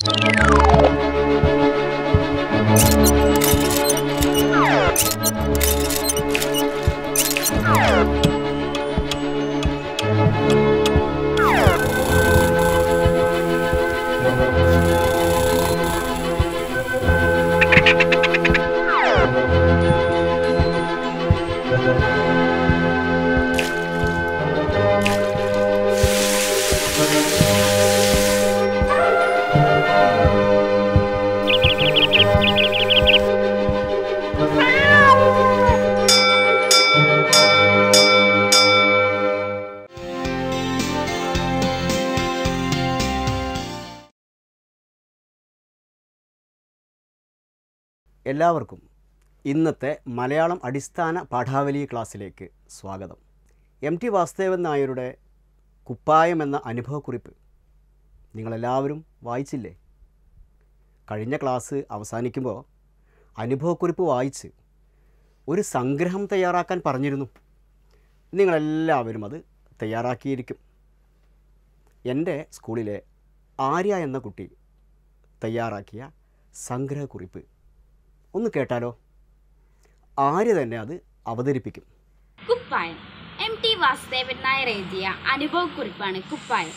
you. എല്ലാവർക്കും ഇന്നത്തെ മലയാളം അടിസ്ഥാന പാഠാവലി ക്ലാസ്സിലേക്ക് സ്വാഗതം. എം ടി വാസുദേവൻ നായരുടെ കുപ്പായം എന്ന അനുഭവക്കുറിപ്പ് നിങ്ങളെല്ലാവരും വായിച്ചില്ലേ? കഴിഞ്ഞ ക്ലാസ് അവസാനിക്കുമ്പോൾ അനുഭവക്കുറിപ്പ് വായിച്ച് ഒരു സംഗ്രഹം തയ്യാറാക്കാൻ പറഞ്ഞിരുന്നു. നിങ്ങളെല്ലാവരും അത് തയ്യാറാക്കിയിരിക്കും. എന്റെ സ്കൂളിലെ ആര്യ എന്ന കുട്ടി തയ്യാറാക്കിയ സംഗ്രഹക്കുറിപ്പ് ഒന്ന് കേട്ടാലോ? ആര്യ തന്നെ അത് അവതരിപ്പിക്കും. കുപ്പായം. എം ടി വാസുദേവൻ നായർ എഴുതിയ അനുഭവക്കുറിപ്പാണ് കുപ്പായം.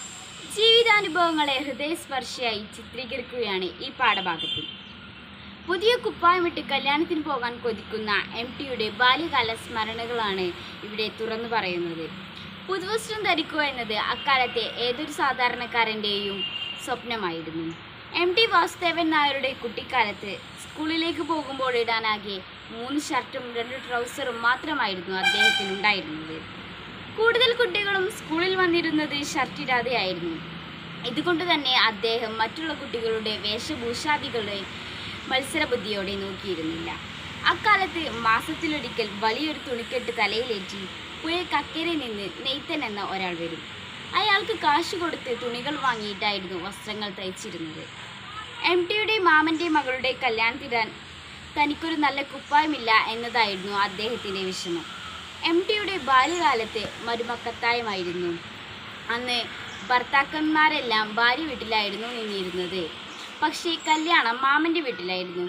ജീവിതാനുഭവങ്ങളെ ഹൃദയസ്പർശിയായി ചിത്രീകരിക്കുകയാണ് ഈ പാഠഭാഗത്തിൽ. പുതിയ കുപ്പായമിട്ട് കല്യാണത്തിന് പോകാൻ കൊതിക്കുന്ന എം ടിയുടെ ബാല്യകാല സ്മരണകളാണ് ഇവിടെ തുറന്നു പറയുന്നത്. പുതുവസ്ത്രം ധരിക്കുക എന്നത് അക്കാലത്തെ ഏതൊരു സാധാരണക്കാരന്റെയും സ്വപ്നമായിരുന്നു. എം ടി വാസുദേവൻ നായരുടെ കുട്ടിക്കാലത്ത് സ്കൂളിലേക്ക് പോകുമ്പോൾ ഇടാനാകെ മൂന്ന് ഷർട്ടും രണ്ട് ട്രൗസറും മാത്രമായിരുന്നു അദ്ദേഹത്തിന് ഉണ്ടായിരുന്നത്. കൂടുതൽ കുട്ടികളും സ്കൂളിൽ വന്നിരുന്നത് ഷർട്ടിടാതെയായിരുന്നു ഇതുകൊണ്ട് തന്നെ അദ്ദേഹം മറ്റുള്ള കുട്ടികളുടെ വേഷഭൂഷാദികളെ മത്സരബുദ്ധിയോടെ നോക്കിയിരുന്നില്ല. അക്കാലത്ത് മാസത്തിലൊരിക്കൽ വലിയൊരു തുണിക്കെട്ട് തലയിലേറ്റി പുഴക്കക്കരെ നിന്ന് നെയ്ത്തൻ എന്ന ഒരാൾ വരും. അയാൾക്ക് കാശ് കൊടുത്ത് തുണികൾ വാങ്ങിയിട്ടായിരുന്നു വസ്ത്രങ്ങൾ തയ്ച്ചിരുന്നത്. എം ടിയുടെ മാമന്റെ മകളുടെ കല്യാണത്തിടാൻ തനിക്കൊരു നല്ല കുപ്പായമില്ല എന്നതായിരുന്നു അദ്ദേഹത്തിന്റെ വിഷമം. എം ടിയുടെ ബാല്യകാലത്ത് മരുമക്കത്തായമായിരുന്നു. അന്ന് ഭർത്താക്കന്മാരെല്ലാം ഭാര്യ വീട്ടിലായിരുന്നു നിന്നിരുന്നത്. പക്ഷേ കല്യാണം മാമന്റെ വീട്ടിലായിരുന്നു.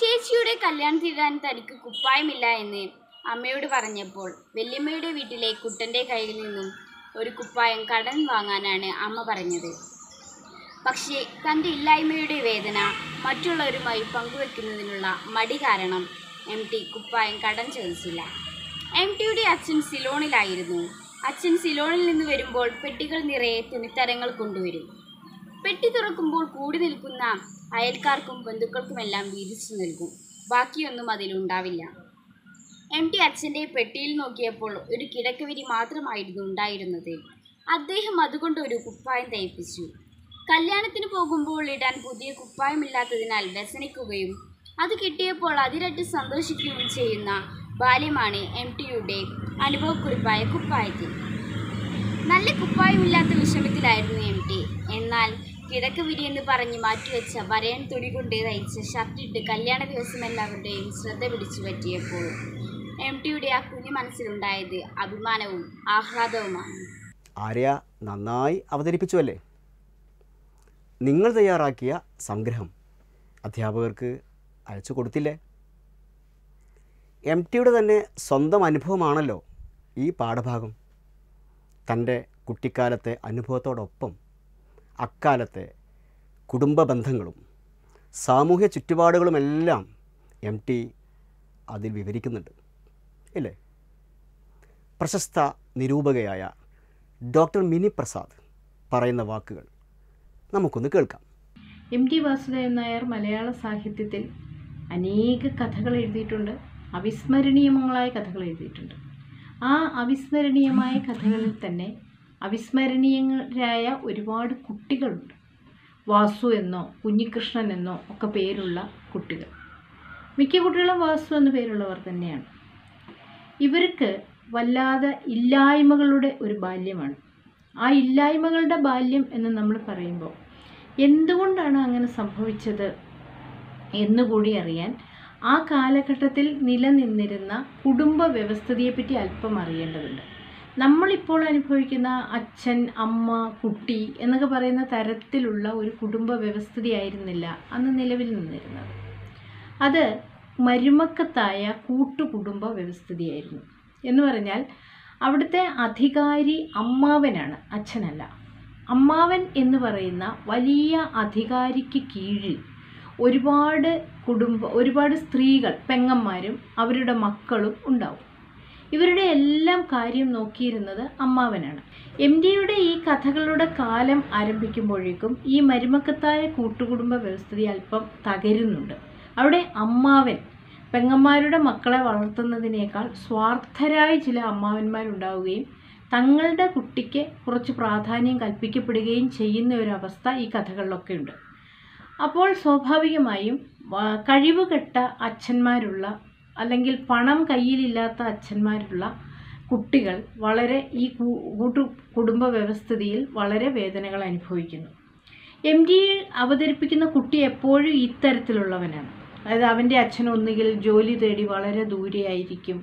ചേച്ചിയുടെ കല്യാണത്തിടാൻ തനിക്ക് കുപ്പായമില്ല എന്ന് അമ്മയോട് പറഞ്ഞപ്പോൾ വല്യമ്മയുടെ വീട്ടിലെ കുട്ടന്റെ കയ്യിൽ നിന്നും ഒരു കുപ്പായം കടൻ വാങ്ങാനാണ് അമ്മ പറഞ്ഞത്. പക്ഷേ തന്റെ ഇല്ലായ്മയുടെ വേദന മറ്റുള്ളവരുമായി പങ്കുവെക്കുന്നതിനുള്ള മടി കാരണം എം ടി കുപ്പായം കടം ചോദിച്ചില്ല. എം ടിയുടെ അച്ഛൻ സിലോണിലായിരുന്നു. അച്ഛൻ സിലോണിൽ നിന്ന് വരുമ്പോൾ പെട്ടികൾ നിറയെ തുണിത്തരങ്ങൾ കൊണ്ടുവരും. പെട്ടി തുറക്കുമ്പോൾ കൂടി നിൽക്കുന്ന അയൽക്കാർക്കും ബന്ധുക്കൾക്കുമെല്ലാം വീതിച്ചു നൽകും. ബാക്കിയൊന്നും അതിലുണ്ടാവില്ല. എം ടി അച്ഛന്റെ പെട്ടിയിൽ നോക്കിയപ്പോൾ ഒരു കിടക്കവിരി മാത്രമായിരുന്നു ഉണ്ടായിരുന്നത്. അദ്ദേഹം അതുകൊണ്ട് ഒരു കുപ്പായം തയ്പ്പിച്ചു. കല്യാണത്തിന് പോകുമ്പോൾ ഇടാൻ പുതിയ കുപ്പായമില്ലാത്തതിനാൽ വ്യസനിക്കുകയും അത് കിട്ടിയപ്പോൾ അതിരട്ട് സന്തോഷിക്കുകയും ചെയ്യുന്ന ബാല്യമാണ് എം ടിയുടെ അനുഭവക്കുറിപ്പായ കുപ്പായത്തിൽ. നല്ല കുപ്പായമില്ലാത്ത വിഷമത്തിലായിരുന്നു എം ടി. എന്നാൽ കിടക്ക് വിരിയെന്ന് പറഞ്ഞ് മാറ്റിവെച്ച വരയൻ തുണി കൊണ്ട് തയ്ച്ച ഷർട്ടിട്ട് കല്യാണ ദിവസം എല്ലാവരുടെയും ശ്രദ്ധ പിടിച്ചു പറ്റിയപ്പോൾ എം ടിയുടെ ആ കുഞ്ഞു മനസ്സിലുണ്ടായത് അഭിമാനവും ആഹ്ലാദവുമാണ്. ആര്യ നന്നായി അവതരിപ്പിച്ചു അല്ലേ നിങ്ങൾ തയ്യാറാക്കിയ സംഗ്രഹം അധ്യാപകർക്ക് അയച്ചു കൊടുത്തില്ലേ? എം ടിയുടെ തന്നെ സ്വന്തം അനുഭവമാണല്ലോ ഈ പാഠഭാഗം. തന്റെ കുട്ടിക്കാലത്തെ അനുഭവത്തോടൊപ്പം അക്കാലത്തെ കുടുംബ ബന്ധങ്ങളും സാമൂഹ്യ ചുറ്റുപാടുകളുമെല്ലാം എം ടി അതിൽ വിവരിക്കുന്നുണ്ട്. ഇല്ലേ? പ്രശസ്ത നിരൂപകയായ ഡോക്ടർ മിനി പ്രസാദ് പറയുന്ന വാക്കുകൾ നമുക്കൊന്ന് കേൾക്കാം. എം ടി വാസുദേവൻ നായർ മലയാള സാഹിത്യത്തിൽ അനേക കഥകൾ എഴുതിയിട്ടുണ്ട്. അവിസ്മരണീയങ്ങളായ കഥകൾ എഴുതിയിട്ടുണ്ട്. ആ അവിസ്മരണീയമായ കഥകളിൽ തന്നെ അവിസ്മരണീയരായ ഒരുപാട് കുട്ടികളുണ്ട്. വാസു എന്നോ കുഞ്ഞികൃഷ്ണൻ എന്നോ ഒക്കെ പേരുള്ള കുട്ടികൾ. മിക്ക കുട്ടികളും വാസു എന്ന പേരുള്ളവർ തന്നെയാണ്. ഇവർക്ക് വല്ലാതെ ഇല്ലായ്മകളുടെ ഒരു ബാല്യമാണ്. ആ ഇല്ലായ്മകളുടെ ബാല്യം എന്ന് നമ്മൾ പറയുമ്പോൾ എന്തുകൊണ്ടാണ് അങ്ങനെ സംഭവിച്ചത് എന്നുകൂടി അറിയാൻ ആ കാലഘട്ടത്തിൽ നിലനിന്നിരുന്ന കുടുംബ വ്യവസ്ഥിതിയെപ്പറ്റി അല്പം അറിയേണ്ടതുണ്ട്. നമ്മളിപ്പോൾ അനുഭവിക്കുന്ന അച്ഛൻ അമ്മ കുട്ടി എന്നൊക്കെ പറയുന്ന തരത്തിലുള്ള ഒരു കുടുംബ വ്യവസ്ഥിതിയായിരുന്നില്ല അന്ന് നിലവിൽ നിന്നിരുന്നത്. അത് മരുമക്കത്തായ കൂട്ടുകുടുംബ വ്യവസ്ഥിതിയായിരുന്നു. എന്ന് പറഞ്ഞാൽ അവിടുത്തെ അധികാരി അമ്മാവനാണ് അച്ഛനല്ല. അമ്മാവൻ എന്ന് പറയുന്ന വലിയ അധികാരിക്ക് കീഴിൽ ഒരുപാട് കുടുംബ ഒരുപാട് സ്ത്രീകൾ പെങ്ങന്മാരും അവരുടെ മക്കളും ഉണ്ടാവും. ഇവരുടെ എല്ലാം കാര്യം നോക്കിയിരുന്നത് അമ്മാവനാണ്. എം ഡിയുടെ ഈ കഥകളുടെ കാലം ആരംഭിക്കുമ്പോഴേക്കും ഈ മരുമക്കത്തായ കൂട്ടുകുടുംബ വ്യവസ്ഥിതി അല്പം തകരുന്നുണ്ട്. അവിടെ അമ്മാവൻ പെങ്ങന്മാരുടെ മക്കളെ വളർത്തുന്നതിനേക്കാൾ സ്വാർത്ഥരായ ചില അമ്മാവന്മാരുണ്ടാവുകയും തങ്ങളുടെ കുട്ടിക്ക് കുറച്ച് പ്രാധാന്യം കൽപ്പിക്കപ്പെടുകയും ചെയ്യുന്ന ഒരവസ്ഥ ഈ കഥകളിലൊക്കെ ഉണ്ട് അപ്പോൾ സ്വാഭാവികമായും കഴിവുകെട്ട അച്ഛന്മാരുള്ള അല്ലെങ്കിൽ പണം കയ്യിലില്ലാത്ത അച്ഛന്മാരുള്ള കുട്ടികൾ വളരെ ഈ കൂട്ടു കുടുംബ വ്യവസ്ഥിതിയിൽ വളരെ വേദനകൾ അനുഭവിക്കുന്നു. എം ഡി അവതരിപ്പിക്കുന്ന കുട്ടി എപ്പോഴും ഇത്തരത്തിലുള്ളവനാണ്. അതായത് അവന്റെ അച്ഛൻ ഒന്നുകിൽ ജോലി തേടി വളരെ ദൂരെയായിരിക്കും.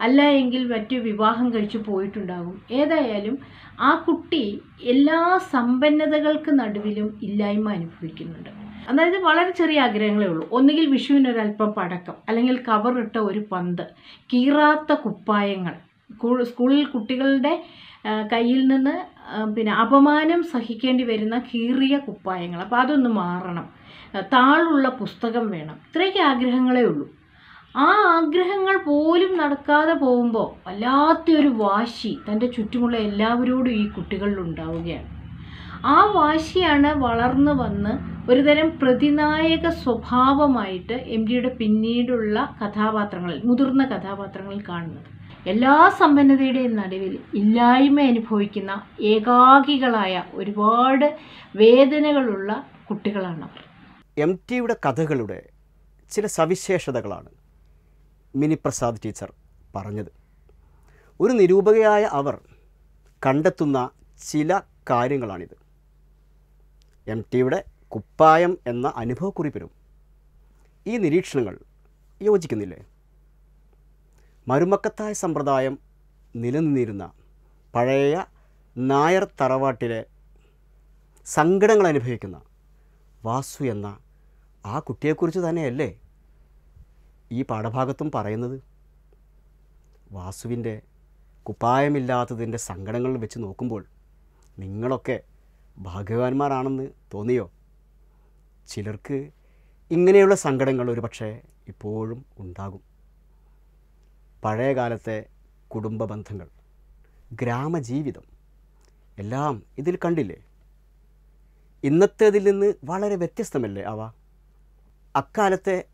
അല്ല എങ്കിൽ മറ്റു വിവാഹം കഴിച്ചു പോയിട്ടുണ്ടാകും. ഏതായാലും ആ കുട്ടി എല്ലാ സമ്പന്നതകൾക്ക് നടുവിലും ഇല്ലായ്മ അനുഭവിക്കുന്നുണ്ട്. അതായത് വളരെ ചെറിയ ആഗ്രഹങ്ങളേ ഉള്ളൂ. ഒന്നുകിൽ വിഷുവിനൊരല്പം പടക്കം അല്ലെങ്കിൽ കവറിട്ട ഒരു പന്ത് കീറാത്ത കുപ്പായങ്ങൾ. സ്കൂളിൽ കുട്ടികളുടെ കയ്യിൽ നിന്ന് പിന്നെ അപമാനം സഹിക്കേണ്ടി വരുന്ന കീറിയ കുപ്പായങ്ങൾ. അപ്പോൾ അതൊന്ന് മാറണം. താളുള്ള പുസ്തകം വേണം. ഇത്രയൊക്കെ ആഗ്രഹങ്ങളേ ഉള്ളൂ. ആ ആഗ്രഹങ്ങൾ പോലും നടക്കാതെ പോകുമ്പോൾ വല്ലാത്തൊരു വാശി തന്റെ ചുറ്റുമുള്ള എല്ലാവരോടും ഈ കുട്ടികളിൽ ഉണ്ടാവുകയാണ്. ആ വാശിയാണ് വളർന്നു വന്ന് ഒരുതരം പ്രതിനായക സ്വഭാവമായിട്ട് എം ജിയുടെ പിന്നീടുള്ള കഥാപാത്രങ്ങളിൽ മുതിർന്ന കഥാപാത്രങ്ങളിൽ കാണുന്നത്. എല്ലാ സമ്പന്നതയുടെയും നടുവിൽ ഇല്ലായ്മ അനുഭവിക്കുന്ന ഏകാകികളായ ഒരുപാട് വേദനകളുള്ള കുട്ടികളാണ് അവർ എം ടിയുടെ കഥകളുടെ ചില സവിശേഷതകളാണ് മിനി പ്രസാദ് ടീച്ചർ പറഞ്ഞത്. ഒരു നിരൂപകയായ അവർ കണ്ടെത്തുന്ന ചില കാര്യങ്ങളാണിത്. എം ടിയുടെ കുപ്പായം എന്ന അനുഭവക്കുറിപ്പിനും ഈ നിരീക്ഷണങ്ങൾ യോജിക്കുന്നില്ലേ? മരുമക്കത്തായ സമ്പ്രദായം നിലനിന്നിരുന്ന പഴയ നായർ തറവാട്ടിലെ സങ്കടങ്ങൾ അനുഭവിക്കുന്ന വാസു എന്ന ആ കുട്ടിയെക്കുറിച്ച് തന്നെയല്ലേ ഈ പാഠഭാഗത്തും പറയുന്നത്? വാസുവിന്റെ കുപ്പായമില്ലാത്തതിന്റെ സങ്കടങ്ങൾ വെച്ച് നോക്കുമ്പോൾ നിങ്ങളൊക്കെ ഭാഗ്യവാന്മാരാണെന്ന് തോന്നിയോ? ചിലർക്ക് ഇങ്ങനെയുള്ള സങ്കടങ്ങൾ ഒരു പക്ഷേ ഇപ്പോഴും ഉണ്ടാകും. പഴയ കാലത്തെ കുടുംബ ബന്ധങ്ങൾ ഗ്രാമജീവിതം എല്ലാം ഇതിൽ കണ്ടില്ലേ? ഇന്നത്തേതിൽ നിന്ന് വളരെ വ്യത്യസ്തമല്ലേ അവ? അക്കാലത്തെ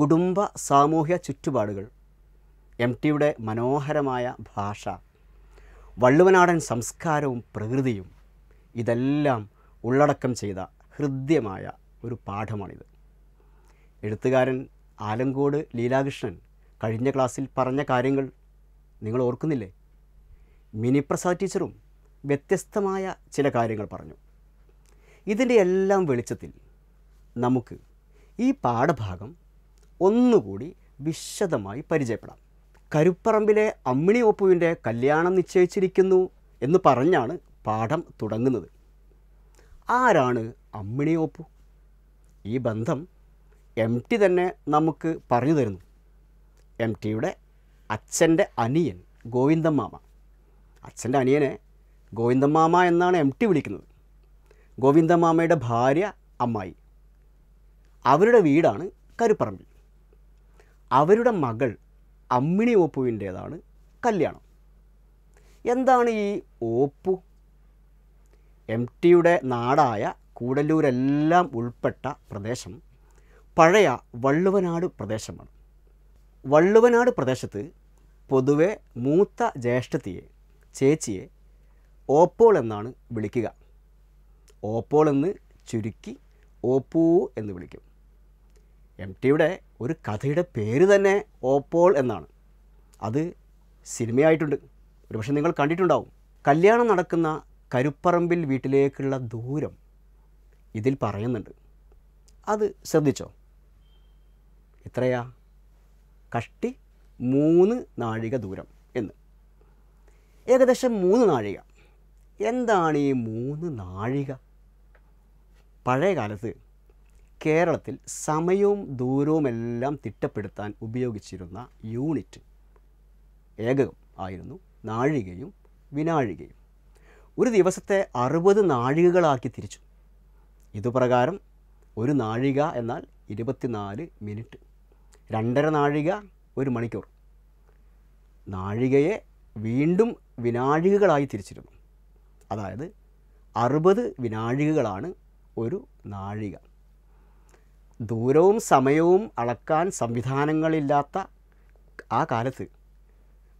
കുടുംബ സാമൂഹ്യ ചുറ്റുപാടുകൾ എം ടിയുടെ മനോഹരമായ ഭാഷ വള്ളുവനാടൻ സംസ്കാരവും പ്രകൃതിയും ഇതെല്ലാം ഉള്ളടക്കം ചെയ്ത ഹൃദ്യമായ ഒരു പാഠമാണിത്. എഴുത്തുകാരൻ ആലങ്കോട് ലീലാകൃഷ്ണൻ കഴിഞ്ഞ ക്ലാസ്സിൽ പറഞ്ഞ കാര്യങ്ങൾ നിങ്ങൾ ഓർക്കുന്നില്ലേ? മിനി പ്രസാദ് ടീച്ചറും വ്യത്യസ്തമായ ചില കാര്യങ്ങൾ പറഞ്ഞു. ഇതിന്റെ എല്ലാം വെളിച്ചത്തിൽ നമുക്ക് ഈ പാഠഭാഗം ഒന്നുകൂടി വിശദമായി പരിചയപ്പെടാം. കരുപ്പറമ്പിലെ അമ്മിണി ഒപ്പുവിന്റെ കല്യാണം നിശ്ചയിച്ചിരിക്കുന്നു എന്ന് പറഞ്ഞാണ് പാഠം തുടങ്ങുന്നത്. ആരാണ് അമ്മിണി ഒപ്പു? ഈ ബന്ധം എം ടി തന്നെ നമുക്ക് പറഞ്ഞു തരുന്നു. എം ടിയുടെ അച്ഛന്റെ അനിയൻ ഗോവിന്ദമാമ അച്ഛന്റെ അനിയനെ ഗോവിന്ദമാമ എന്നാണ് എം ടി വിളിക്കുന്നത്. ഗോവിന്ദമാമയുടെ ഭാര്യ അമ്മായി. അവരുടെ വീടാണ് കരുപ്പറമ്പിൽ. അവരുടെ മകൾ അമ്മിണി ഓപ്പുവിന്റേതാണ് കല്യാണം. എന്താണ് ഈ ഓപ്പു? എം ടിയുടെ നാടായ കൂടല്ലൂരെല്ലാം ഉൾപ്പെട്ട പ്രദേശം പഴയ വള്ളുവനാട് പ്രദേശമാണ്. വള്ളുവനാട് പ്രദേശത്ത് പൊതുവെ മൂത്ത ജ്യേഷ്ഠത്തിയെ ചേച്ചിയെ ഓപ്പോൾ എന്നാണ് വിളിക്കുക. ഓപ്പോൾ എന്ന് ചുരുക്കി ഓപ്പൂ എന്ന് വിളിക്കും. എം ടിയുടെ ഒരു കഥയുടെ പേര് തന്നെ ഓപ്പോൾ എന്നാണ്. അത് സിനിമയായിട്ടുണ്ട്. ഒരുപക്ഷെ നിങ്ങൾ കണ്ടിട്ടുണ്ടാവും. കല്യാണം നടക്കുന്ന കരുപ്പറമ്പിൽ വീട്ടിലേക്കുള്ള ദൂരം ഇതിൽ പറയുന്നുണ്ട്. അത് ശ്രദ്ധിച്ചോ? എത്രയാ? കഷ്ടി മൂന്ന് നാഴിക ദൂരം എന്ന്. ഏകദേശം മൂന്ന് നാഴിക. എന്താണ് ഈ മൂന്ന് നാഴിക? പഴയ കാലത്ത് കേരളത്തിൽ സമയവും ദൂരവും എല്ലാം തിട്ടപ്പെടുത്താൻ ഉപയോഗിച്ചിരുന്ന യൂണിറ്റ് ഏകകം ആയിരുന്നു. നാഴികയും വിനാഴികയും. ഒരു ദിവസത്തെ അറുപത് നാഴികകളാക്കി തിരിച്ചു. ഇതുപ്രകാരം ഒരു നാഴിക എന്നാൽ ഇരുപത്തിനാല് മിനിറ്റ്. രണ്ടര നാഴിക ഒരു മണിക്കൂർ. നാഴികയെ വീണ്ടും വിനാഴികകളായി തിരിച്ചിരുന്നു. അതായത് അറുപത് വിനാഴികകളാണ് ഒരു നാഴിക. ദൂരവും സമയവും അളക്കാൻ സംവിധാനങ്ങളില്ലാത്ത ആ കാലത്ത്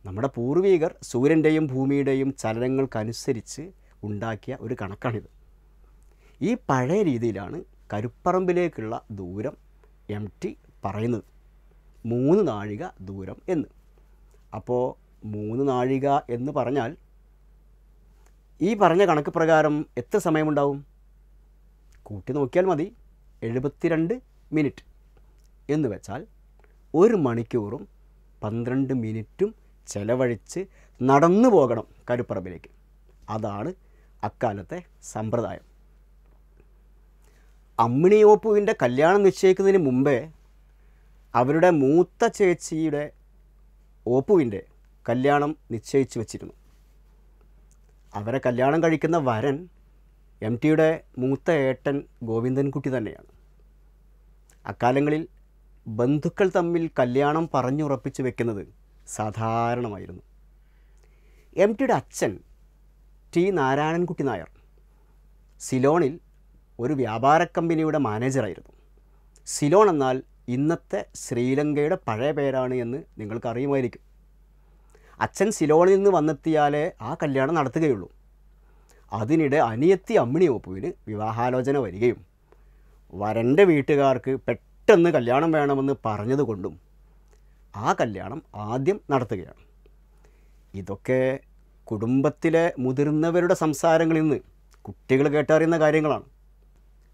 നമ്മുടെ പൂർവീകർ സൂര്യന്റെയും ഭൂമിയുടെയും ചലനങ്ങൾക്കനുസരിച്ച് ഉണ്ടാക്കിയ ഒരു കണക്കാണിത്. ഈ പഴയ രീതിയിലാണ് കരുപ്പറമ്പിലേക്കുള്ള ദൂരം എം ടി പറയുന്നത്. മൂന്ന് നാഴിക ദൂരം എന്ന്. അപ്പോൾ മൂന്ന് നാഴിക എന്ന് പറഞ്ഞാൽ ഈ പറഞ്ഞ കണക്ക് പ്രകാരം എത്ര സമയമുണ്ടാവും? കൂട്ടി നോക്കിയാൽ മതി. എഴുപത്തിരണ്ട് മിനിറ്റ്. എന്ന് വെച്ചാൽ ഒരു മണിക്കൂറും പന്ത്രണ്ട് മിനിറ്റും ചെലവഴിച്ച് നടന്നു പോകണം കരുപ്പറമ്പിലേക്ക്. അതാണ് അക്കാലത്തെ സമ്പ്രദായം. അമ്മിണിയോപ്പുവിന്റെ കല്യാണം നിശ്ചയിക്കുന്നതിന് മുമ്പേ അവരുടെ മൂത്ത ചേച്ചിയുടെ ഓപ്പുവിന്റെ കല്യാണം നിശ്ചയിച്ചു വച്ചിരുന്നു. അവരെ കല്യാണം കഴിക്കുന്ന വരൻ എം ടിയുടെ മൂത്ത ഏട്ടൻ ഗോവിന്ദൻകുട്ടി തന്നെയാണ്. അക്കാലങ്ങളിൽ ബന്ധുക്കൾ തമ്മിൽ കല്യാണം പറഞ്ഞുറപ്പിച്ച് വെക്കുന്നത് സാധാരണമായിരുന്നു. എം ടിയുടെ അച്ഛൻ ടി നാരായണൻകുട്ടി നായർ സിലോണിൽ ഒരു വ്യാപാര കമ്പനിയുടെ മാനേജറായിരുന്നു. സിലോൺ എന്നാൽ ഇന്നത്തെ ശ്രീലങ്കയുടെ പഴയ പേരാണ് എന്ന് നിങ്ങൾക്കറിയുമായിരിക്കും. അച്ഛൻ സിലോണിൽ നിന്ന് വന്നെത്തിയാലേ ആ കല്യാണം നടത്തുകയുള്ളൂ. അതിനിടെ അനിയത്തി അമ്മിണി ഒപ്പുവിന് വിവാഹാലോചന വരികയും വരന്റെ വീട്ടുകാർക്ക് പെട്ടെന്ന് കല്യാണം വേണമെന്ന് പറഞ്ഞതുകൊണ്ടും ആ കല്യാണം ആദ്യം നടത്തുകയാണ്. ഇതൊക്കെ കുടുംബത്തിലെ മുതിർന്നവരുടെ സംസാരങ്ങളിൽ നിന്ന് കുട്ടികൾ കേട്ടറിയുന്ന കാര്യങ്ങളാണ്.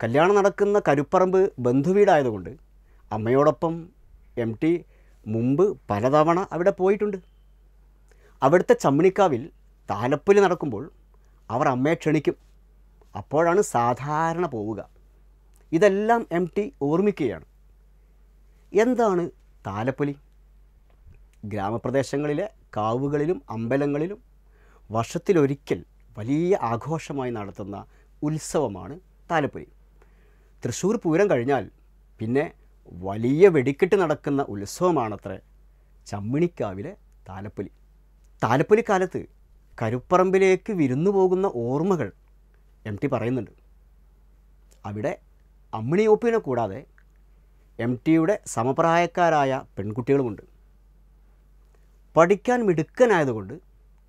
കല്യാണം നടക്കുന്ന കരുപ്പറമ്പ് ബന്ധുവീടായതുകൊണ്ട് അമ്മയോടൊപ്പം എം ടി മുമ്പ് പലതവണ അവിടെ പോയിട്ടുണ്ട്. അവിടുത്തെ ചമ്മണിക്കാവിൽ താലപ്പൊലി നടക്കുമ്പോൾ അവർ അമ്മയെ ക്ഷണിക്കും. അപ്പോഴാണ് സാധാരണ പോവുക. ഇതെല്ലാം എം ടി ഓർമ്മിക്കുകയാണ്. എന്താണ് താലപ്പൊലി? ഗ്രാമപ്രദേശങ്ങളിലെ കാവുകളിലും അമ്പലങ്ങളിലും വർഷത്തിലൊരിക്കൽ വലിയ ആഘോഷമായി നടത്തുന്ന ഉത്സവമാണ് താലപ്പൊലി. തൃശ്ശൂർ പൂരം കഴിഞ്ഞാൽ പിന്നെ വലിയ വെടിക്കെട്ട് നടക്കുന്ന ഉത്സവമാണത്രേ ചമ്മിണിക്കാവിലെ താലപ്പൊലി. താലപ്പൊലി കാലത്ത് കരുപ്പറമ്പിലേക്ക് വിരുന്നു പോകുന്ന ഓർമ്മകൾ എം ടി പറയുന്നുണ്ട്. അവിടെ അമ്മിണി ഒപ്പിനെ കൂടാതെ എം ടിയുടെ സമപ്രായക്കാരായ പെൺകുട്ടികളുമുണ്ട്. പഠിക്കാൻ മിടുക്കനായതുകൊണ്ട്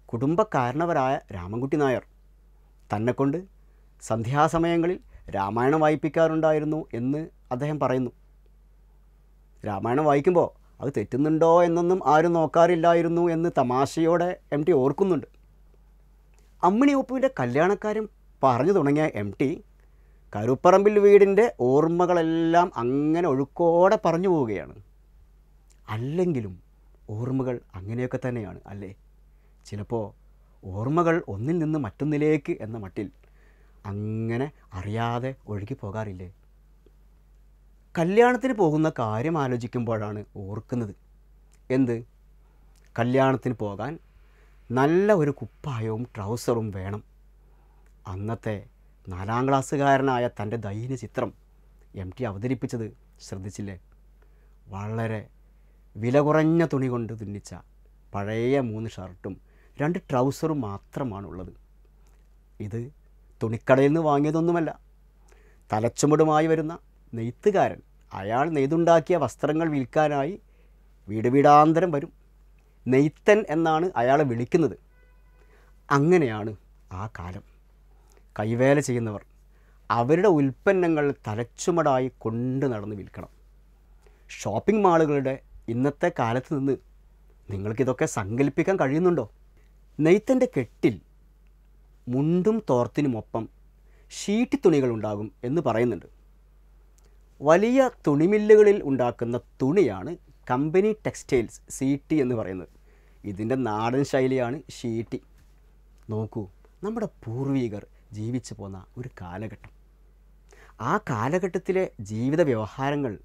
കുടുംബക്കാരണവരായ രാമൻകുട്ടി നായർ തന്നെക്കൊണ്ട് സന്ധ്യാസമയങ്ങളിൽ രാമായണം വായിപ്പിക്കാറുണ്ടായിരുന്നു എന്ന് അദ്ദേഹം പറയുന്നു. രാമായണം വായിക്കുമ്പോൾ അത് തെറ്റുന്നുണ്ടോ എന്നൊന്നും ആരും നോക്കാറില്ലായിരുന്നു എന്ന് തമാശയോടെ എം ടി ഓർക്കുന്നുണ്ട്. അമ്മിണി ഒപ്പുവിന്റെ കല്യാണക്കാരും പറഞ്ഞു തുടങ്ങിയ എം ടി കരുപ്പറമ്പിൽ വീടിന്റെ ഓർമ്മകളെല്ലാം അങ്ങനെ ഒഴുക്കോടെ പറഞ്ഞു പോവുകയാണ്. അല്ലെങ്കിലും ഓർമ്മകൾ അങ്ങനെയൊക്കെ തന്നെയാണ് അല്ലേ? ചിലപ്പോൾ ഓർമ്മകൾ ഒന്നിൽ നിന്ന് മറ്റൊന്നിലേക്ക് എന്ന മട്ടിൽ അങ്ങനെ അറിയാതെ ഒഴുകി പോകാറില്ലേ? കല്യാണത്തിന് പോകുന്ന കാര്യം ആലോചിക്കുമ്പോഴാണ് ഓർക്കുന്നത്. എന്ത്? കല്യാണത്തിന് പോകാൻ നല്ല ഒരു കുപ്പായവും ട്രൗസറും വേണം. അന്നത്തെ നാലാം ക്ലാസ്സുകാരനായ തന്റെ ദൈന ചിത്രം എം ടി അവതരിപ്പിച്ചത് ശ്രദ്ധിച്ചില്ലേ? വളരെ വില കുറഞ്ഞ തുണി കൊണ്ട് തുന്നിച്ച പഴയ മൂന്ന് ഷർട്ടും രണ്ട് ട്രൗസറും മാത്രമാണുള്ളത്. ഇത് തുണിക്കടയിൽ നിന്ന് വാങ്ങിയതൊന്നുമല്ല. തലച്ചുമടുമായി വരുന്ന നെയ്ത്തുകാരൻ അയാൾ നെയ്തുണ്ടാക്കിയ വസ്ത്രങ്ങൾ വിൽക്കാനായി വീട് വീടാന്തരം വരും. നെയ്ത്തൻ എന്നാണ് അയാളെ വിളിക്കുന്നത്. അങ്ങനെയാണ് ആ കാലം. കൈവേല ചെയ്യുന്നവർ അവരുടെ ഉൽപ്പന്നങ്ങൾ തലച്ചുമടായി കൊണ്ട് നടന്ന് വിൽക്കണം. ഷോപ്പിംഗ് മാളുകളുടെ ഇന്നത്തെ കാലത്ത് നിന്ന് നിങ്ങൾക്കിതൊക്കെ സങ്കല്പിക്കാൻ കഴിയുന്നുണ്ടോ? നെയ്ത്തന്റെ കെട്ടിൽ മുണ്ടും തോർത്തിനുമൊപ്പം ഷീറ്റ് തുണികളുണ്ടാകും എന്ന് പറയുന്നുണ്ട്. വലിയ തുണിമില്ലുകളിൽ ഉണ്ടാക്കുന്ന തുണിയാണ് കമ്പനി ടെക്സ്റ്റൈൽസ് സി ടി എന്ന് പറയുന്നത്. ഇതിന്റെ നാടൻ ശൈലിയാണ് ഷീറ്റി നോക്കൂ നമ്മുടെ പൂർവികർ ജീവിച്ചു പോന്ന ഒരു കാലഘട്ടം. ആ കാലഘട്ടത്തിലെ ജീവിത വ്യവഹാരങ്ങൾ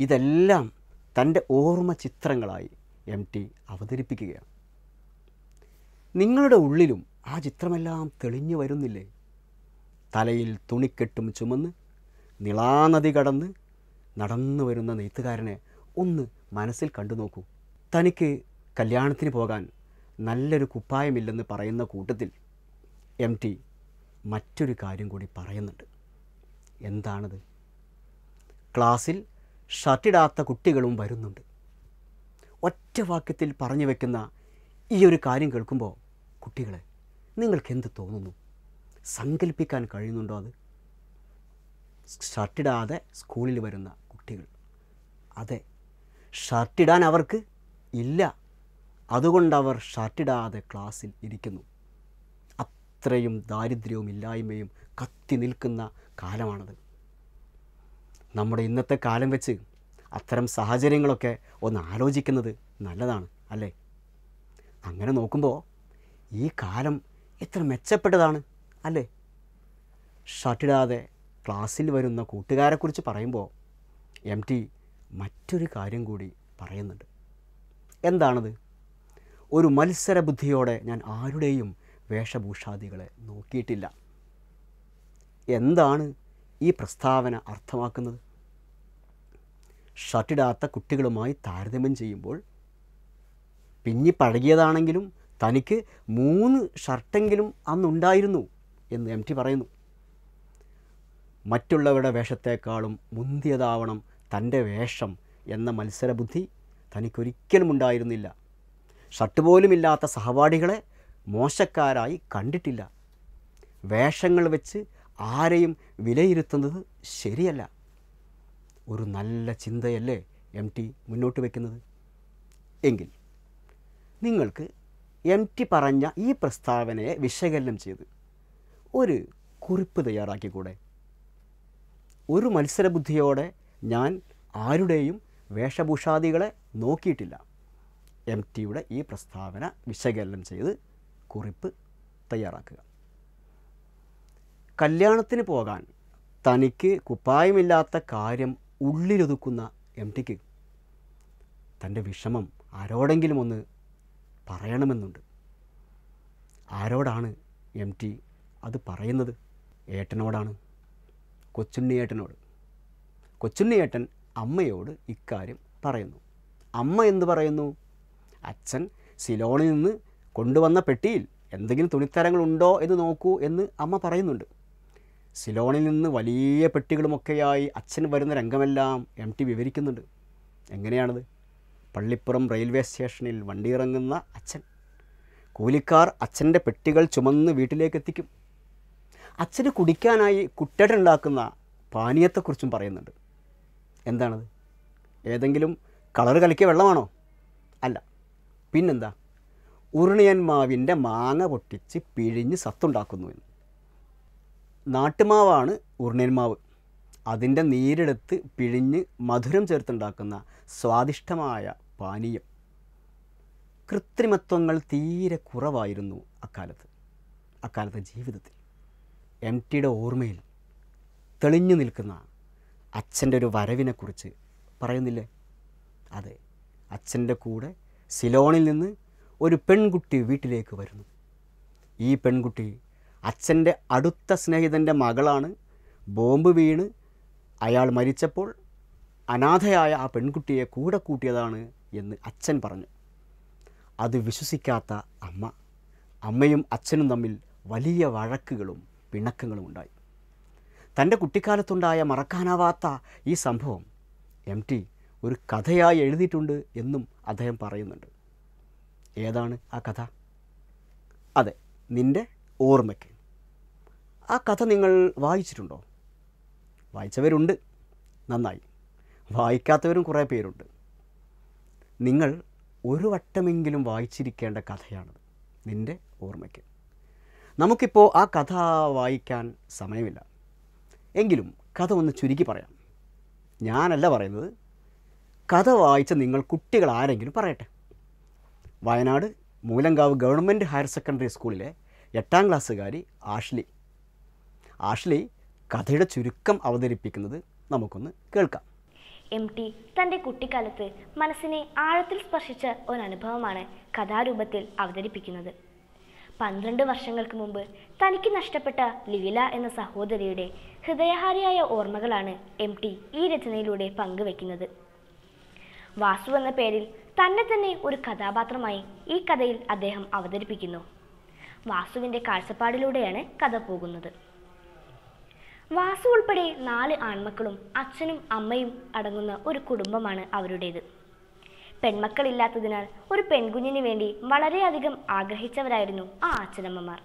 ഇതെല്ലാം തന്റെ ഓർമ്മ ചിത്രങ്ങളായി എം ടി അവതരിപ്പിക്കുകയാണ്. നിങ്ങളുടെ ഉള്ളിലും ആ ചിത്രമെല്ലാം തെളിഞ്ഞു വരുന്നില്ലേ? തലയിൽ തുണിക്കെട്ടും ചുമന്ന് നിളാനദി കടന്ന് നടന്നു വരുന്ന നെയ്ത്തുകാരനെ ഒന്ന് മനസ്സിൽ കണ്ടു നോക്കൂ. തനിക്ക് കല്യാണത്തിന് പോകാൻ നല്ലൊരു കുപ്പായമില്ലെന്ന് പറയുന്ന കൂട്ടത്തിൽ എം ടി മറ്റൊരു കാര്യം കൂടി പറയുന്നുണ്ട്. എന്താണത്? ക്ലാസ്സിൽ ഷർട്ടിടാത്ത കുട്ടികളും വരുന്നുണ്ട്. ഒറ്റ വാക്യത്തിൽ പറഞ്ഞു വെക്കുന്ന ഈ ഒരു കാര്യം കേൾക്കുമ്പോൾ കുട്ടികളെ നിങ്ങൾക്ക് എന്ത് തോന്നുന്നു? സങ്കല്പിക്കാൻ കഴിയുന്നുണ്ടോ അത്? ഷർട്ടിടാതെ സ്കൂളിൽ വരുന്ന കുട്ടികൾ. അതെ ഷർട്ടിടാൻ അവർക്ക് ഇല്ല. അതുകൊണ്ട് അവർ ഷർട്ടിടാതെ ക്ലാസ്സിൽ ഇരിക്കുന്നു. അത്രയും ദാരിദ്ര്യവും ഇല്ലായ്മയും കത്തി നിൽക്കുന്ന കാലമാണത്. നമ്മുടെ ഇന്നത്തെ കാലം വെച്ച് അത്തരം സാഹചര്യങ്ങളൊക്കെ ഒന്ന് ആലോചിക്കുന്നത് നല്ലതാണ് അല്ലേ? അങ്ങനെ നോക്കുമ്പോൾ ഈ കാലം എത്ര മെച്ചപ്പെട്ടതാണ് അല്ലേ? ഷർട്ടിടാതെ ക്ലാസ്സിൽ വരുന്ന കൂട്ടുകാരെക്കുറിച്ച് പറയുമ്പോൾ എം ടി മറ്റൊരു കാര്യം കൂടി പറയുന്നുണ്ട്. എന്താണത്? ഒരു മത്സര ബുദ്ധിയോടെ ഞാൻ ആരുടെയും വേഷഭൂഷാദികളെ നോക്കിയിട്ടില്ല. എന്താണ് ഈ പ്രസ്താവന അർത്ഥമാക്കുന്നത്? ഷർട്ടിടാത്ത കുട്ടികളുമായി താരതമ്യം ചെയ്യുമ്പോൾ പിന്നി പഴകിയതാണെങ്കിലും തനിക്ക് മൂന്ന് ഷർട്ടെങ്കിലും അന്നുണ്ടായിരുന്നു എന്ന് എം ടി പറയുന്നു. മറ്റുള്ളവരുടെ വേഷത്തേക്കാളും മുന്തിയതാവണം തന്റെ വേഷം എന്ന മത്സരബുദ്ധി തനിക്കൊരിക്കലും ഉണ്ടായിരുന്നില്ല ഷർട്ട് പോലുമില്ലാത്ത സഹപാഠികളെ മോശക്കാരായി കണ്ടിട്ടില്ല. വേഷങ്ങൾ വെച്ച് ആരെയും വിലയിരുത്തുന്നത് ശരിയല്ല. ഒരു നല്ല ചിന്തയല്ലേ എം ടി മുന്നോട്ട് വയ്ക്കുന്നത് എങ്കിൽ നിങ്ങൾക്ക് എം ടി പറഞ്ഞ ഈ പ്രസ്താവനയെ വിശകലനം ചെയ്ത് ഒരു കുറിപ്പ് തയ്യാറാക്കിക്കൂടെ? ഒരു മത്സരബുദ്ധിയോടെ ഞാൻ ആരുടെയും വേഷഭൂഷാദികളെ നോക്കിയിട്ടില്ല. എം ടിയുടെ ഈ പ്രസ്താവന വിശകലനം ചെയ്ത് കുറിപ്പ് തയ്യാറാക്കുക. കല്യാണത്തിന് പോകാൻ തനിക്ക് കുപ്പായമില്ലാത്ത കാര്യം ഉള്ളിലൊതുക്കുന്ന എം ടിക്ക് തന്റെ വിഷമം ആരോടെങ്കിലും ഒന്ന് പറയണമെന്നുണ്ട്. ആരോടാണ് എം ടി അത് പറയുന്നത്? ഏട്ടനോടാണ്? കൊച്ചുണ്ണിയേട്ടനോട്. കൊച്ചുണ്ണിയേട്ടൻ അമ്മയോട് ഇക്കാര്യം പറയുന്നു. അമ്മ എന്ത് പറയുന്നു? അച്ഛൻ സിലോണിൽ നിന്ന് കൊണ്ടുവന്ന പെട്ടിയിൽ എന്തെങ്കിലും തുണിത്തരങ്ങളുണ്ടോ എന്ന് നോക്കൂ എന്ന് അമ്മ പറയുന്നുണ്ട്. സിലോണിൽ നിന്ന് വലിയ പെട്ടികളുമൊക്കെയായി അച്ഛൻ വരുന്ന രംഗമെല്ലാം എം ടി വിവരിക്കുന്നുണ്ട്. എങ്ങനെയാണത്? പള്ളിപ്പുറം റെയിൽവേ സ്റ്റേഷനിൽ വണ്ടിയിറങ്ങുന്ന അച്ഛൻ. കൂലിക്കാർ അച്ഛന്റെ പെട്ടികൾ ചുമന്ന് വീട്ടിലേക്ക് എത്തിക്കും അച്ഛന് കുടിക്കാനായി കുട്ടേട്ടുണ്ടാക്കുന്ന പാനീയത്തെക്കുറിച്ചും പറയുന്നുണ്ട്. എന്താണത്? ഏതെങ്കിലും കളർ കലക്കിയ വെള്ളമാണോ? അല്ല. പിന്നെന്താ? ഉരുണിയൻ മാവിന്റെ മാങ്ങ പൊട്ടിച്ച് പിഴിഞ്ഞ് സത്തുണ്ടാക്കുന്നു എന്ന്. നാട്ടുമാവാണ് ഉരുണിയൻ മാവ് അതിന്റെ നീരെടുത്ത് പിഴിഞ്ഞ് മധുരം ചേർത്തുണ്ടാക്കുന്ന സ്വാദിഷ്ടമായ പാനീയം. കൃത്രിമത്വങ്ങൾ തീരെ കുറവായിരുന്നു അക്കാലത്ത്. അക്കാലത്തെ ജീവിതത്തിൽ. എം ടിയുടെ ഓർമ്മയിൽ തെളിഞ്ഞു നിൽക്കുന്ന അച്ഛന്റെ ഒരു വരവിനെക്കുറിച്ച് പറയുന്നില്ലേ? അതെ അച്ഛന്റെ കൂടെ സിലോണിൽ നിന്ന് ഒരു പെൺകുട്ടി വീട്ടിലേക്ക് വരുന്നു. ഈ പെൺകുട്ടി അച്ഛന്റെ അടുത്ത സ്നേഹിതന്റെ മകളാണ്. ബോംബ് വീണ് അയാൾ മരിച്ചപ്പോൾ അനാഥയായ ആ പെൺകുട്ടിയെ കൂടെ കൂട്ടിയതാണ് എന്ന് അച്ഛൻ പറഞ്ഞു. അത് വിശ്വസിക്കാത്ത അമ്മ. അമ്മയും അച്ഛനും തമ്മിൽ വലിയ വഴക്കുകളും പിണക്കങ്ങളും ഉണ്ടായി തന്റെ കുട്ടിക്കാലത്തുണ്ടായ മറക്കാനാവാത്ത ഈ സംഭവം എം ടി ഒരു കഥയായി എഴുതിയിട്ടുണ്ട് എന്നും അദ്ദേഹം പറയുന്നുണ്ട്. ഏതാണ് ആ കഥ? അതെ നിന്റെ ഓർമ്മയ്ക്ക്. ആ കഥ നിങ്ങൾ വായിച്ചിട്ടുണ്ടോ? വായിച്ചവരുണ്ട് നന്നായി. വായിക്കാത്തവരും കുറേ പേരുണ്ട്. നിങ്ങൾ ഒരു വട്ടമെങ്കിലും വായിച്ചിരിക്കേണ്ട കഥയാണത് നിന്റെ ഓർമ്മയ്ക്ക്. നമുക്കിപ്പോൾ ആ കഥ വായിക്കാൻ സമയമില്ല. എങ്കിലും കഥ ഒന്ന് ചുരുക്കി പറയാം. ഞാനല്ല പറയുന്നത്. കഥ വായിച്ച നിങ്ങൾ കുട്ടികൾ ആരെങ്കിലും പറയട്ടെ. Wayanad Moolankavu government higher secondary സ്കൂളിലെ എട്ടാം ക്ലാസ്സുകാരി ആഷ്ലി. ആഷ്ലി കഥയുടെ ചുരുക്കം അവതരിപ്പിക്കുന്നത് നമുക്കൊന്ന് കേൾക്കാം. എം ടി തന്റെ കുട്ടിക്കാലത്ത് മനസ്സിനെ ആഴത്തിൽ സ്പർശിച്ച ഒരനുഭവമാണ് കഥാരൂപത്തിൽ അവതരിപ്പിക്കുന്നത്. പന്ത്രണ്ട് വർഷങ്ങൾക്ക് മുമ്പ് തനിക്ക് നഷ്ടപ്പെട്ട ലീല എന്ന സഹോദരിയുടെ ഹൃദയഹാരിയായ ഓർമ്മകളാണ് എം ടി ഈ രചനയിലൂടെ പങ്കുവെക്കുന്നത് വാസു എന്ന പേരിൽ തന്നെ തന്നെ ഒരു കഥാപാത്രമായി ഈ കഥയിൽ അദ്ദേഹം അവതരിപ്പിക്കുന്നു. വാസുവിന്റെ കാഴ്ചപ്പാടിലൂടെയാണ് കഥ പോകുന്നത്. വാസു ഉൾപ്പെടെ നാല് ആൺമക്കളും അച്ഛനും അമ്മയും അടങ്ങുന്ന ഒരു കുടുംബമാണ് അവരുടേത്. പെൺമക്കളില്ലാത്തതിനാൽ ഒരു പെൺകുഞ്ഞിന് വേണ്ടി വളരെയധികം ആഗ്രഹിച്ചവരായിരുന്നു ആ അച്ഛനമ്മമാർ.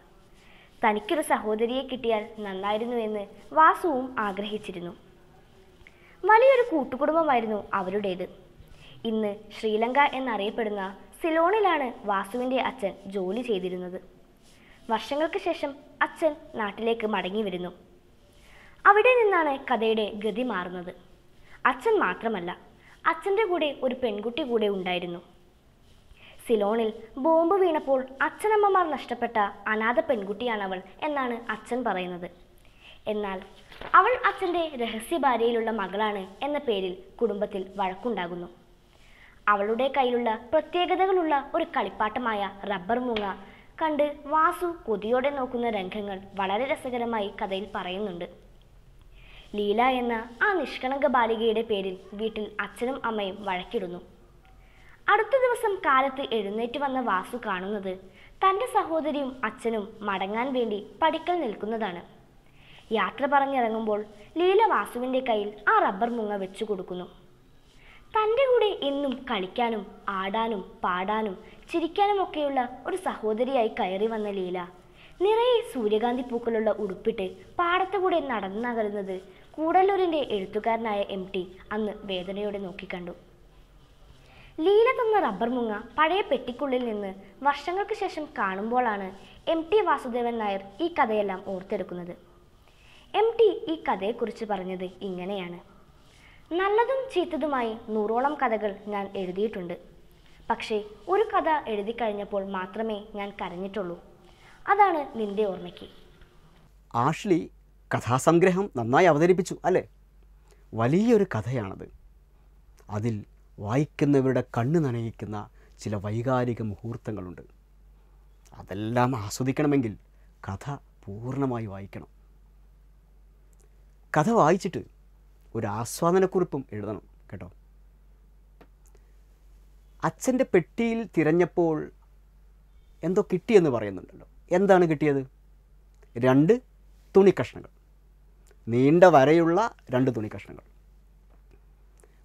തനിക്കൊരു സഹോദരിയെ കിട്ടിയാൽ നന്നായിരുന്നു എന്ന് വാസുവും ആഗ്രഹിച്ചിരുന്നു. വലിയൊരു കൂട്ടുകുടുംബമായിരുന്നു അവരുടേത്. ഇന്ന് ശ്രീലങ്ക എന്നറിയപ്പെടുന്ന സിലോണിലാണ് വാസുവിന്റെ അച്ഛൻ ജോലി ചെയ്തിരുന്നത്. വർഷങ്ങൾക്ക് ശേഷം അച്ഛൻ നാട്ടിലേക്ക് മടങ്ങി വരുന്നു അവിടെ നിന്നാണ് കഥയുടെ ഗതി മാറുന്നത്. അച്ഛൻ മാത്രമല്ല അച്ഛന്റെ കൂടെ ഒരു പെൺകുട്ടി കൂടെ ഉണ്ടായിരുന്നു. സിലോണിൽ ബോംബ് വീണപ്പോൾ അച്ഛനമ്മമാർ നഷ്ടപ്പെട്ട അനാഥ പെൺകുട്ടിയാണവൾ എന്നാണ് അച്ഛൻ പറയുന്നത്. എന്നാൽ അവൾ അച്ഛന്റെ രഹസ്യ ഭാര്യയിലുള്ള മകളാണ് എന്ന പേരിൽ കുടുംബത്തിൽ വഴക്കുണ്ടാകുന്നു. അവളുടെ കയ്യിലുള്ള പ്രത്യേകതകളുള്ള ഒരു കളിപ്പാട്ടമായ റബ്ബർ മൂങ്ങ കണ്ട് വാസു കൊതിയോടെ നോക്കുന്ന രംഗങ്ങൾ വളരെ രസകരമായി കഥയിൽ പറയുന്നുണ്ട്. ലീല എന്ന ആ നിഷ്കളങ്ക ബാലികയുടെ പേരിൽ വീട്ടിൽ അച്ഛനും അമ്മയും വഴക്കിടുന്നു. അടുത്ത ദിവസം കാലത്ത് എഴുന്നേറ്റ് വന്ന വാസു കാണുന്നത് തന്റെ സഹോദരിയും അച്ഛനും മടങ്ങാൻ വേണ്ടി പഠിക്കൽ നിൽക്കുന്നതാണ്. യാത്ര പറഞ്ഞിറങ്ങുമ്പോൾ ലീല വാസുവിന്റെ കയ്യിൽ ആ റബ്ബർ മുങ്ങ വെച്ചു കൊടുക്കുന്നു. തന്റെ കൂടെ എന്നും കളിക്കാനും ആടാനും പാടാനും ചിരിക്കാനും ഒക്കെയുള്ള ഒരു സഹോദരിയായി കയറി വന്ന ലീല നിറയെ സൂര്യകാന്തി പൂക്കളുള്ള ഉടുപ്പിട്ട് പാടത്തുകൂടെ നടന്നകലുന്നത് കൂടല്ലൂരിന്റെ എഴുത്തുകാരനായ എം ടി അന്ന് വേദനയോടെ നോക്കിക്കണ്ടു. ലീല തന്ന റബ്ബർ മുങ്ങ പഴയ പെട്ടിക്കുള്ളിൽ നിന്ന് വർഷങ്ങൾക്ക് ശേഷം കാണുമ്പോഴാണ് എം ടി വാസുദേവൻ നായർ ഈ കഥയെല്ലാം ഓർത്തെടുക്കുന്നത്. എം ടി ഈ കഥയെക്കുറിച്ച് പറഞ്ഞത് ഇങ്ങനെയാണ്. നല്ലതും ചീത്തതുമായി നൂറോളം കഥകൾ ഞാൻ എഴുതിയിട്ടുണ്ട്. പക്ഷേ ഒരു കഥ എഴുതി കഴിഞ്ഞപ്പോൾ മാത്രമേ ഞാൻ കരഞ്ഞിട്ടുള്ളൂ. അതാണ് നിന്റെ ഓർമ്മയ്ക്ക്. ആഷ്ലി കഥാസംഗ്രഹം നന്നായി അവതരിപ്പിച്ചു അല്ലേ? വലിയൊരു കഥയാണത്. അതിൽ വായിക്കുന്നവരുടെ കണ്ണ് നനയിക്കുന്ന ചില വൈകാരിക മുഹൂർത്തങ്ങളുണ്ട്. അതെല്ലാം ആസ്വദിക്കണമെങ്കിൽ കഥ പൂർണമായി വായിക്കണം. കഥ വായിച്ചിട്ട് ഒരു ആസ്വാദനക്കുറിപ്പും എഴുതണം കേട്ടോ. അച്ഛന്റെ പെട്ടിയിൽ തിരഞ്ഞപ്പോൾ എന്തോ കിട്ടിയെന്ന് പറയുന്നുണ്ടല്ലോ. എന്താണ് കിട്ടിയത്? രണ്ട് തുണിക്കഷ്ണങ്ങൾ. നീണ്ട വരയുള്ള രണ്ട് തുണിക്കഷ്ണങ്ങൾ.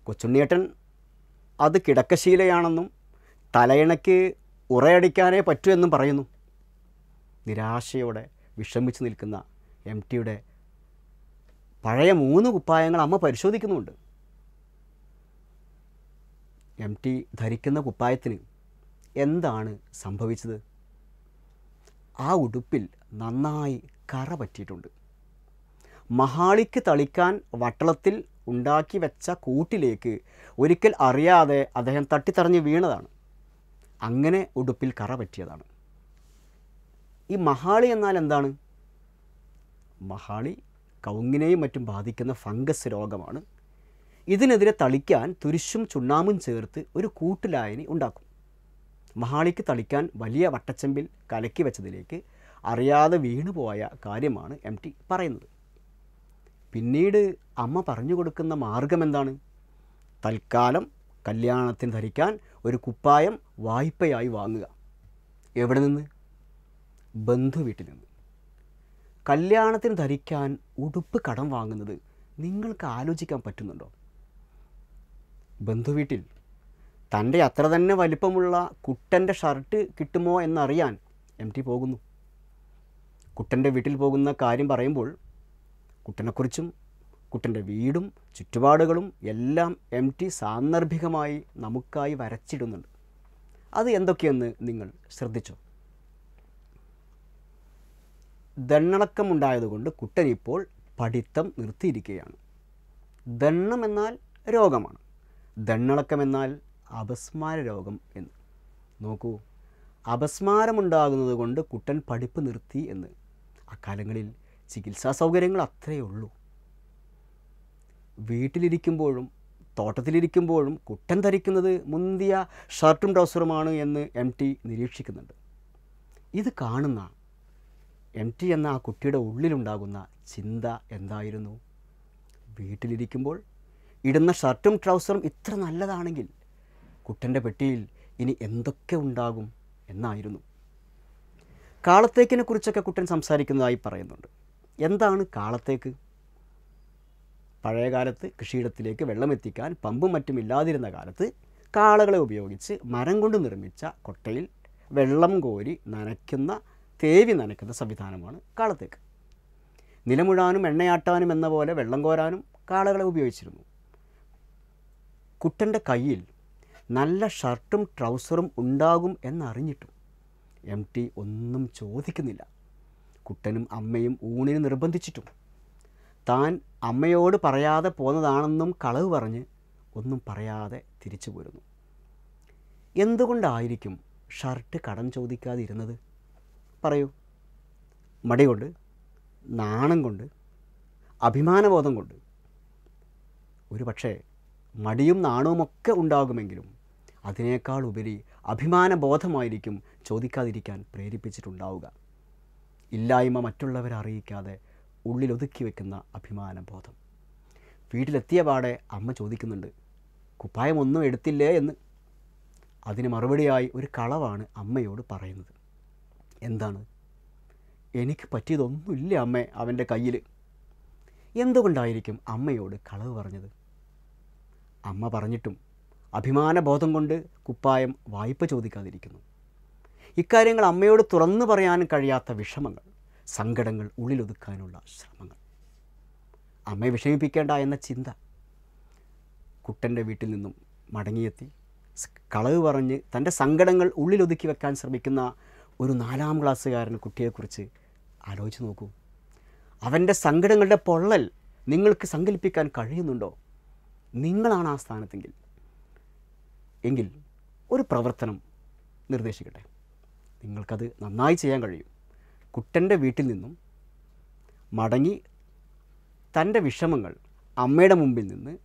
കൊച്ചുണ്ണിയേട്ടൻ അത് കിടക്കശീലയാണെന്നും തലയിണയ്ക്ക് ഉറയടിക്കാനേ പറ്റൂ എന്നും പറയുന്നു. നിരാശയോടെ വിഷമിച്ച് നിൽക്കുന്ന എം ടിയുടെ പഴയ മൂന്ന് കുപ്പായങ്ങൾ അമ്മ പരിശോധിക്കുന്നുണ്ട് എം ടി ധരിക്കുന്ന കുപ്പായത്തിന് എന്താണ് സംഭവിച്ചത്? ആ ഉടുപ്പിൽ നന്നായി കറ പറ്റിയിട്ടുണ്ട്. മഹാളിക്ക് തളിക്കാൻ വട്ടളത്തിൽ ഉണ്ടാക്കി വെച്ച കൂട്ടിലേക്ക് ഒരിക്കൽ അറിയാതെ അദ്ദേഹം തട്ടിത്തറഞ്ഞ് വീണതാണ്. അങ്ങനെ ഉടുപ്പിൽ കറ പറ്റിയതാണ്. ഈ മഹാളി എന്നാൽ എന്താണ്? മഹാളി കൗങ്ങിനെയും മറ്റും ബാധിക്കുന്ന ഫംഗസ് രോഗമാണ്. ഇതിനെതിരെ തളിക്കാൻ തുരിശും ചുണ്ണാമ്പും ചേർത്ത് ഒരു കൂട്ടുലായനി ഉണ്ടാക്കും. മഹാളിക്ക് തളിക്കാൻ വലിയ വട്ടച്ചെമ്പിൽ കലക്കി വെച്ചതിലേക്ക് അറിയാതെ വീണുപോയ കാര്യമാണ് എം ടി പറയുന്നത്. പിന്നീട് അമ്മ പറഞ്ഞു കൊടുക്കുന്ന മാർഗം എന്താണ്? തൽക്കാലം കല്യാണത്തിന് ധരിക്കാൻ ഒരു കുപ്പായം വായ്പയായി വാങ്ങുക. എവിടെ നിന്ന്? ബന്ധു വീട്ടിൽ നിന്ന്. കല്യാണത്തിന് ധരിക്കാൻ ഉടുപ്പ് കടം വാങ്ങുന്നത് നിങ്ങൾക്ക് ആലോചിക്കാൻ പറ്റുന്നുണ്ടോ? ബന്ധുവീട്ടിൽ തന്റെ അത്ര തന്നെ വലിപ്പമുള്ള കുട്ടന്റെ ഷർട്ട് കിട്ടുമോ എന്നറിയാൻ എം ടി പോകുന്നു. കുട്ടന്റെ വീട്ടിൽ പോകുന്ന കാര്യം പറയുമ്പോൾ കുട്ടനെക്കുറിച്ചും കുട്ടന്റെ വീടും ചുറ്റുപാടുകളും എല്ലാം എം ടി സാന്ദർഭികമായി നമുക്കായി വരച്ചിടുന്നുണ്ട്. അത് എന്തൊക്കെയെന്ന് നിങ്ങൾ ശ്രദ്ധിച്ചോ? ദണ്ണളക്കം ഉണ്ടായതുകൊണ്ട് കുട്ടൻ ഇപ്പോൾ പഠിത്തം നിർത്തിയിരിക്കുകയാണ്. ദണ്ണം എന്നാൽ രോഗമാണ്. ദണ്ണളക്കം എന്നാൽ അപസ്മാര രോഗം എന്ന്. നോക്കൂ അപസ്മാരമുണ്ടാകുന്നത് കൊണ്ട് കുട്ടൻ പഠിപ്പ് നിർത്തി എന്ന്. അക്കാലങ്ങളിൽ ചികിത്സാ സൗകര്യങ്ങൾ അത്രയേ ഉള്ളൂ. വീട്ടിലിരിക്കുമ്പോഴും തോട്ടത്തിലിരിക്കുമ്പോഴും കുട്ടൻ ധരിക്കുന്നത് മുന്തിയ ഷർട്ടും ട്രൗസറുമാണ് എന്ന് എം ടി നിരീക്ഷിക്കുന്നുണ്ട്. ഇത് കാണുന്ന എം ടി എന്ന ആ കുട്ടിയുടെ ഉള്ളിലുണ്ടാകുന്ന ചിന്ത എന്തായിരുന്നു? വീട്ടിലിരിക്കുമ്പോൾ ഇടുന്ന ഷർട്ടും ട്രൗസറും ഇത്ര നല്ലതാണെങ്കിൽ കുട്ടന്റെ പെട്ടിയിൽ ഇനി എന്തൊക്കെ ഉണ്ടാകും എന്നായിരുന്നു. കാളത്തേക്കിനെ കുറിച്ചൊക്കെ കുട്ടൻ സംസാരിക്കുന്നതായി പറയുന്നുണ്ട്. എന്താണ് കാളത്തേക്ക്? പഴയകാലത്ത് കൃഷിയിടത്തിലേക്ക് വെള്ളമെത്തിക്കാൻ പമ്പും മറ്റും ഇല്ലാതിരുന്ന കാലത്ത് കാളകളെ ഉപയോഗിച്ച് മരം കൊണ്ട് നിർമ്മിച്ച കൊട്ടയിൽ വെള്ളം കോരി നനയ്ക്കുന്ന തേവി നനയ്ക്കുന്ന സംവിധാനമാണ് കാളത്തേക്ക്. നിലമുഴാനും എണ്ണയാട്ടാനും എന്ന പോലെ വെള്ളം കോരാനും കാളകളെ ഉപയോഗിച്ചിരുന്നു. കുട്ടന്റെ കയ്യിൽ നല്ല ഷർട്ടും ട്രൗസറും ഉണ്ടാകും എന്നറിഞ്ഞിട്ടും എം ടി ഒന്നും ചോദിക്കുന്നില്ല. കുട്ടനും അമ്മയും ഊണിന് നിർബന്ധിച്ചിട്ടും. താൻ അമ്മയോട് പറയാതെ പോന്നതാണെന്നും കളവ് പറഞ്ഞ് ഒന്നും പറയാതെ തിരിച്ചു പോരുന്നു. എന്തുകൊണ്ടായിരിക്കും ഷർട്ട് കടം ചോദിക്കാതിരുന്നത്? പറയൂ. മടി കൊണ്ട് നാണം കൊണ്ട് അഭിമാനബോധം കൊണ്ട്. ഒരു പക്ഷേ മടിയും നാണവുമൊക്കെ ഉണ്ടാകുമെങ്കിലും അതിനേക്കാൾ ഉപരി അഭിമാനബോധമായിരിക്കും ചോദിക്കാതിരിക്കാൻ പ്രേരിപ്പിച്ചിട്ടുണ്ടാവുക. ഇല്ലായ്മ മറ്റുള്ളവരെ അറിയിക്കാതെ ഉള്ളിലൊതുക്കി വെക്കുന്ന അഭിമാനബോധം. വീട്ടിലെത്തിയ പാടെ അമ്മ ചോദിക്കുന്നുണ്ട് കുപ്പായമൊന്നും എടുത്തില്ലേ? എന്ന്. അതിന് മറുപടിയായി ഒരു കളവാണ് അമ്മയോട് പറയുന്നത്. എന്താണ്? എനിക്ക് പറ്റിയതൊന്നുമില്ല അമ്മ അവന്റെ കയ്യിൽ. എന്തുകൊണ്ടായിരിക്കും അമ്മയോട് കളവ് പറഞ്ഞത്? അമ്മ പറഞ്ഞിട്ടും അഭിമാനബോധം കൊണ്ട് കുപ്പായം വായ്പ ചോദിക്കാതിരിക്കുന്നു. ഇക്കാര്യങ്ങൾ അമ്മയോട് തുറന്നു പറയാൻ കഴിയാത്ത വിഷമങ്ങൾ സങ്കടങ്ങൾ ഉള്ളിലൊതുക്കാനുള്ള ശ്രമങ്ങൾ. അമ്മയെ വിഷമിപ്പിക്കേണ്ട എന്ന ചിന്ത. കുട്ടന്റെ വീട്ടിൽ നിന്നും മടങ്ങിയെത്തി കളവ് പറഞ്ഞ് തന്റെ സങ്കടങ്ങൾ ഉള്ളിലൊതുക്കി വെക്കാൻ ശ്രമിക്കുന്ന ഒരു നാലാം ക്ലാസ്സുകാരൻ കുട്ടിയെക്കുറിച്ച് ആലോചിച്ച് നോക്കൂ. അവന്റെ സങ്കടങ്ങളുടെ പൊള്ളൽ നിങ്ങൾക്ക് സങ്കല്പിക്കാൻ കഴിയുന്നുണ്ടോ? നിങ്ങളാണ് ആ സ്ഥാനത്തെങ്കിൽ. എങ്കിൽ ഒരു പ്രവർത്തനം നിർദ്ദേശിക്കട്ടെ. നിങ്ങൾക്കത് നന്നായി ചെയ്യാൻ കഴിയും. കുട്ടന്റെ വീട്ടിൽ നിന്നും മടങ്ങി തന്റെ വിഷമങ്ങൾ അമ്മയുടെ മുമ്പിൽ നിന്ന്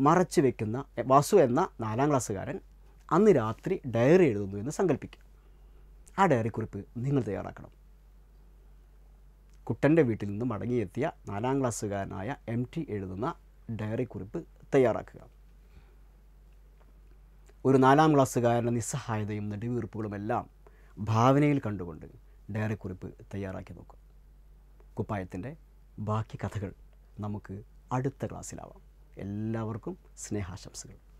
മറച്ചു വെക്കുന്ന വാസു എന്ന നാലാം ക്ലാസ്സുകാരൻ അന്ന് രാത്രി ഡയറി എഴുതുന്നു എന്ന് സങ്കല്പിക്കുക ആ ഡയറി കുറിപ്പ് നിങ്ങൾ തയ്യാറാക്കണം. കുട്ടന്റെ വീട്ടിൽ നിന്ന് മടങ്ങിയെത്തിയ നാലാം ക്ലാസ്സുകാരനായ എം ടി എഴുതുന്ന ഡയറി കുറിപ്പ് തയ്യാറാക്കുക. ഒരു നാലാം ക്ലാസ്സുകാരന്റെ നിസ്സഹായതയും നെടുവീർപ്പുകളുമെല്ലാം ഭാവനയിൽ കണ്ടുകൊണ്ട് ഡയറി കുറിപ്പ് തയ്യാറാക്കി നോക്കുക. കുപ്പായത്തിന്റെ ബാക്കി കഥകൾ നമുക്ക് അടുത്ത ക്ലാസ്സിലാവാം. എല്ലാവർക്കും സ്നേഹാശംസകൾ.